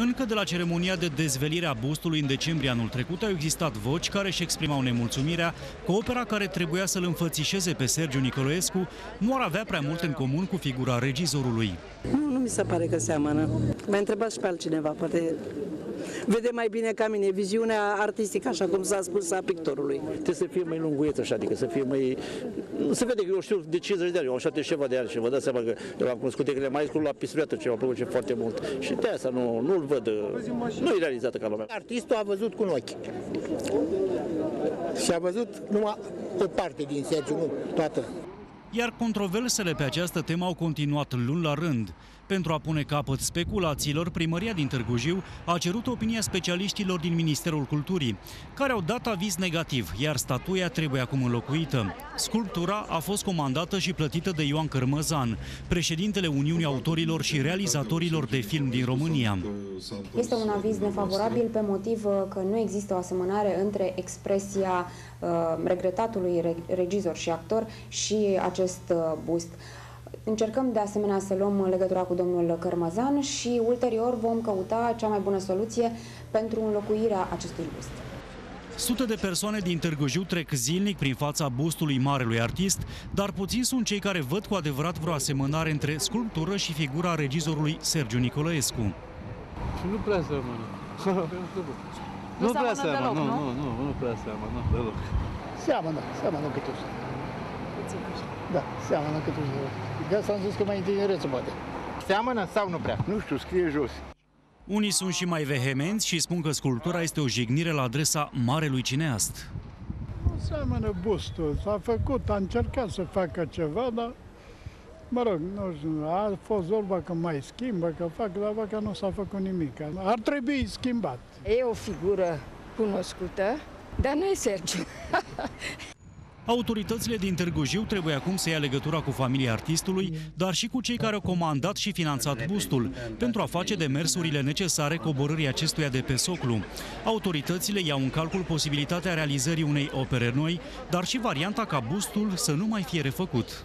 Încă de la ceremonia de dezvelire a bustului în decembrie anul trecut au existat voci care își exprimau nemulțumirea că opera care trebuia să-l înfățișeze pe Sergiu Nicolaescu nu ar avea prea mult în comun cu figura regizorului. Nu, nu mi se pare că seamănă. Mai întrebat și pe altcineva, poate vede mai bine ca mine viziunea artistică, așa cum s-a spus, a pictorului. Trebuie să fie mai lunguieț așa, adică să fie mai... Se vede că eu știu de 50 de ani, eu am 70 ceva de ani și vă dați seama că eu am cunoscut de maestru la pistruiată ce mi-a plăcut foarte mult. Și de asta nu, nu-l văd, nu e realizată ca lumea. Artistul a văzut cu un ochi. Și a văzut numai o parte din Sergiu, nu toată. Iar controversele pe această temă au continuat luni la rând. Pentru a pune capăt speculațiilor, primăria din Târgu Jiu a cerut opinia specialiștilor din Ministerul Culturii, care au dat aviz negativ, iar statuia trebuie acum înlocuită. Sculptura a fost comandată și plătită de Ioan Cărmăzan, președintele Uniunii Autorilor și Realizatorilor de Film din România. Este un aviz nefavorabil pe motiv că nu există o asemănare între expresia uh, regretatului regizor și actor și acest uh, bust. Încercăm de asemenea să luăm legătura cu domnul Cărmăzan și ulterior vom căuta cea mai bună soluție pentru înlocuirea acestui bust. Sute de persoane din Târgu Jiu trec zilnic prin fața bustului marelui artist, dar puțini sunt cei care văd cu adevărat vreo asemănare între sculptură și figura regizorului Sergiu Nicolăescu. Nu prea seamănă. Nu, nu prea seamănă, deloc, nu, nu? nu, nu, nu prea seamănă, deloc. Seamănă, seamănă cât uși. Da, seamănă cât uși. De asta am zis că mai întâlnire se poate. Seamănă sau nu prea? Nu știu, scrie jos. Unii sunt și mai vehemenți și spun că sculptura este o jignire la adresa marelui cineast. Nu seamănă bustul. S-a făcut, a încercat să facă ceva, dar Mă rog, nu știu, a fost vorba că mai schimbă, că fac, dar văd că nu s-a făcut nimic. Ar trebui schimbat. E o figură cunoscută, dar nu e Sergiu. Autoritățile din Târgu Jiu trebuie acum să ia legătura cu familia artistului, dar și cu cei care au comandat și finanțat bustul, pentru a face demersurile necesare coborârii acestuia de pe soclu. Autoritățile iau în calcul posibilitatea realizării unei opere noi, dar și varianta ca bustul să nu mai fie refăcut.